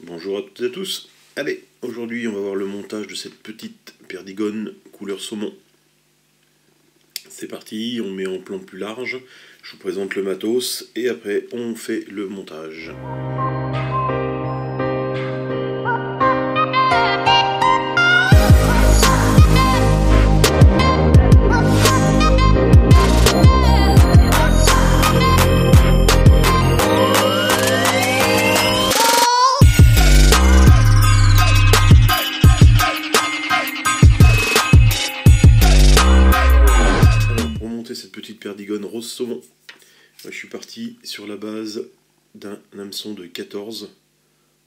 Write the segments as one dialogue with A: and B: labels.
A: Bonjour à toutes et à tous. Allez, aujourd'hui on va voir le montage de cette petite perdigone couleur saumon. C'est parti, on met en plan plus large, je vous présente le matos et après on fait le montage. Je suis parti sur la base d'un hameçon de 14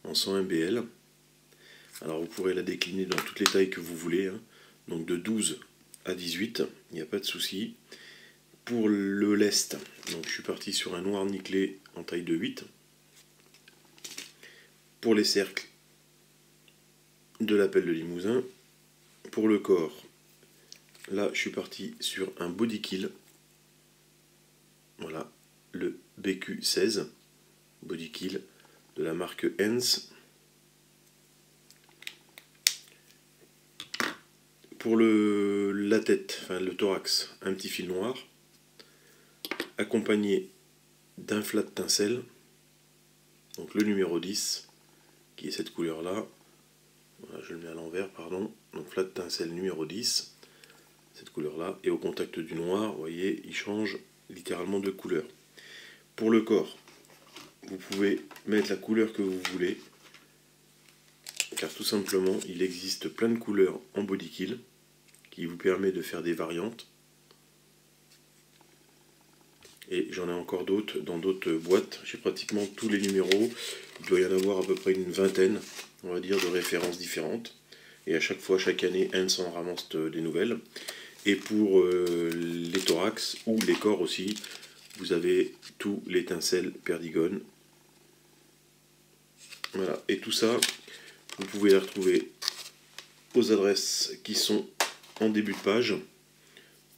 A: en 101 BL. Alors vous pourrez la décliner dans toutes les tailles que vous voulez, hein. donc de 12 à 18, il n'y a pas de souci. Pour le lest, donc je suis parti sur un noir nickelé en taille de 8. Pour les cercles, de l'appel de Limousin. Pour le corps, là je suis parti sur un body kill. Voilà, le BQ16 body kill de la marque Hens. Pour le, la tête, enfin le thorax, un petit fil noir, accompagné d'un flat tincelle, donc le numéro 10, qui est cette couleur là. Voilà, je le mets à l'envers, pardon. Donc flat tincelle numéro 10, cette couleur là, et au contact du noir, vous voyez, il change littéralement de couleur. Pour le corps, vous pouvez mettre la couleur que vous voulez, car tout simplement, il existe plein de couleurs en body kill qui vous permet de faire des variantes. Et j'en ai encore d'autres dans d'autres boîtes. J'ai pratiquement tous les numéros. Il doit y en avoir à peu près une vingtaine, on va dire, de références différentes. Et à chaque fois, chaque année, un en ramasse des nouvelles. Et pour euh, les thorax ou les corps aussi, vous avez tous les tincelles perdigone. Voilà, et tout ça, vous pouvez les retrouver aux adresses qui sont en début de page.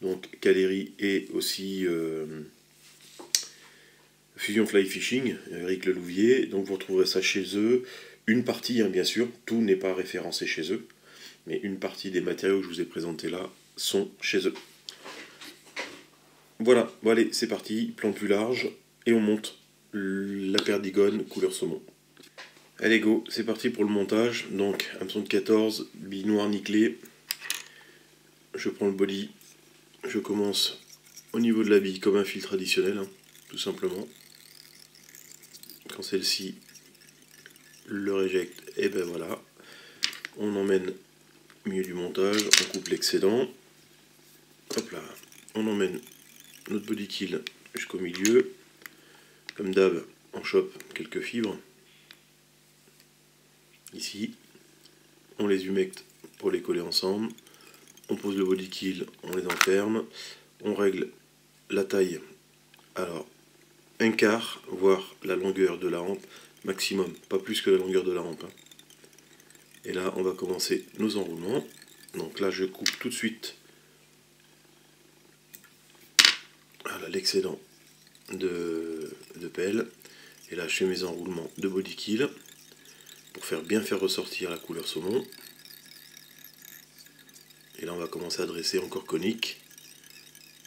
A: Donc Caléry et aussi euh, Fusion Fly Fishing, Eric Lelouvier. Donc vous retrouverez ça chez eux. Une partie, hein, bien sûr, tout n'est pas référencé chez eux, mais une partie des matériaux que je vous ai présentés là sont chez eux. Voilà, bon allez, c'est parti, plan plus large, et on monte la perdigone couleur saumon. Allez go, c'est parti pour le montage. Donc, hameçon de 14, bille noire nickelée. Je prends le body, je commence au niveau de la bille comme un fil traditionnel, hein, tout simplement. Quand celle-ci le réjecte, et ben voilà. On emmène au milieu du montage, on coupe l'excédent. Hop là, on emmène notre body kill jusqu'au milieu. Comme d'hab, on chope quelques fibres. Ici, on les humecte pour les coller ensemble. On pose le body kill, on les enferme. On règle la taille. Alors, un quart, voire la longueur de la rampe maximum, pas plus que la longueur de la rampe. hein. Et là, on va commencer nos enroulements. Donc là, je coupe tout de suite l'excédent de, de pelle. Et là, je fais mes enroulements de body kill pour faire bien faire ressortir la couleur saumon. Et là, on va commencer à dresser encore conique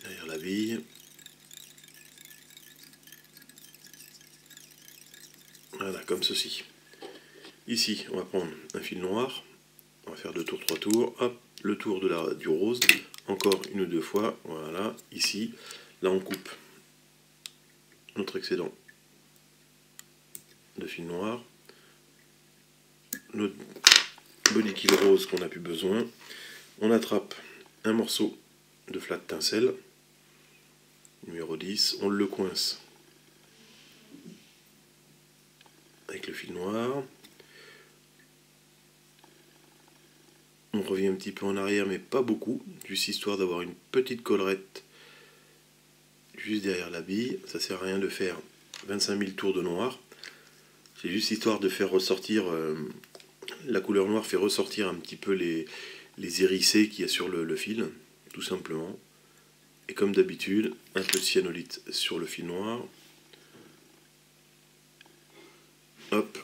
A: derrière la bille. Voilà, comme ceci. Ici, on va prendre un fil noir. On va faire deux tours, trois tours. Hop, le tour de la, du rose. Encore une ou deux fois. Voilà, ici. Là, on coupe notre excédent de fil noir. Notre body kill rose qu'on n'a plus besoin. On attrape un morceau de flat tincelle. Numéro 10. On le coince avec le fil noir. On revient un petit peu en arrière, mais pas beaucoup, juste histoire d'avoir une petite collerette juste derrière la bille. Ça sert à rien de faire 25 000 tours de noir. C'est juste histoire de faire ressortir, euh, la couleur noire fait ressortir un petit peu les, hérissés qu'il y a sur le, le fil, tout simplement. Et comme d'habitude, un peu de cyanolite sur le fil noir. Hop.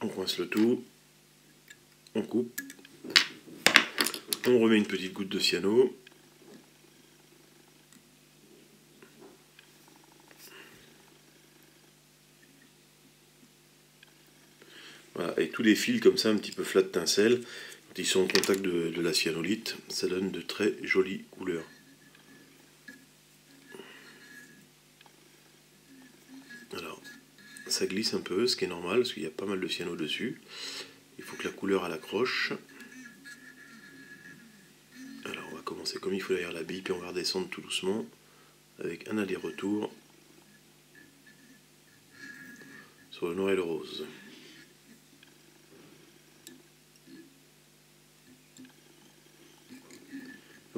A: On coince le tout. On coupe. On remet une petite goutte de cyano. Voilà, et tous les fils comme ça, un petit peu flat tincelle, quand ils sont en contact de, la cyanolite, ça donne de très jolies couleurs. Alors, ça glisse un peu, ce qui est normal, parce qu'il y a pas mal de cyano dessus. Il faut que la couleur elle accroche. Alors, on va commencer comme il faut derrière la bille, puis on va redescendre tout doucement, avec un aller-retour sur le noir et le rose.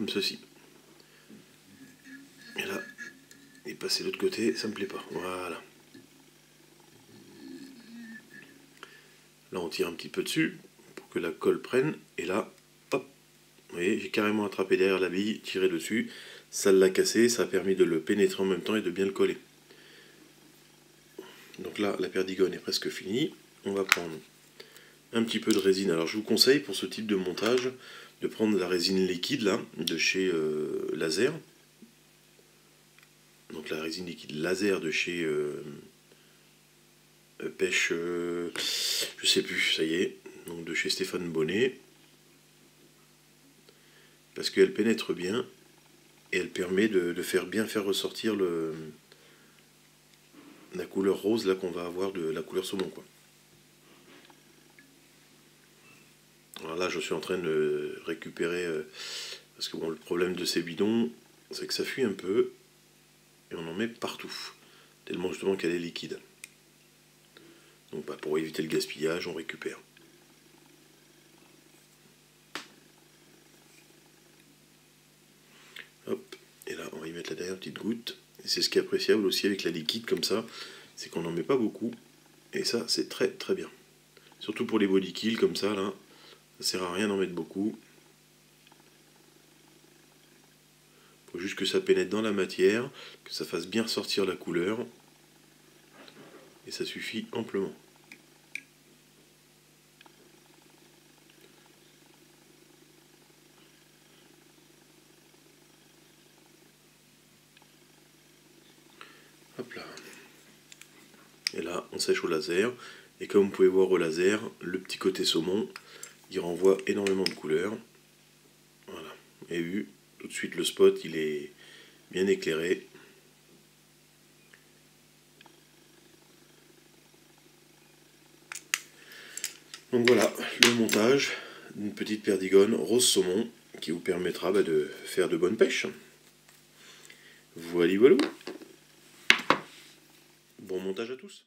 A: Comme ceci. Et là, et passer de l'autre côté, ça me plaît pas. Voilà. Là, on tire un petit peu dessus pour que la colle prenne. Et là, hop, vous voyez, j'ai carrément attrapé derrière la bille, tiré dessus. Ça l'a cassé, ça a permis de le pénétrer en même temps et de bien le coller. Donc là, la perdigone est presque finie. On va prendre un petit peu de résine. Alors je vous conseille pour ce type de montage de prendre la résine liquide là, de chez euh, Laser. Donc la résine liquide laser de chez euh, euh, pêche, je sais plus, ça y est, donc de chez Stéphane Bonnet, parce qu'elle pénètre bien et elle permet de, faire bien faire ressortir le, la couleur rose là qu'on va avoir de la couleur saumon quoi. Alors là je suis en train de récupérer euh, parce que bon le problème de ces bidons c'est que ça fuit un peu et on en met partout tellement justement qu'elle est liquide. Donc bah, pour éviter le gaspillage, on récupère. Hop, et là on va y mettre la dernière petite goutte. Et c'est ce qui est appréciable aussi avec la liquide comme ça, c'est qu'on n'en met pas beaucoup. Et ça c'est très très bien. Surtout pour les body kills comme ça là, ça sert à rien d'en mettre beaucoup. faut juste que ça pénètre dans la matière, que ça fasse bien ressortir la couleur. Et ça suffit amplement. Hop là. Et là, on sèche au laser. Et comme vous pouvez voir au laser, le petit côté saumon, il renvoie énormément de couleurs. Voilà. Et vu, tout de suite le spot, il est bien éclairé. Donc voilà, le montage d'une petite perdigone rose saumon qui vous permettra bah, de faire de bonnes pêches. Voilà, voilà. Bon montage à tous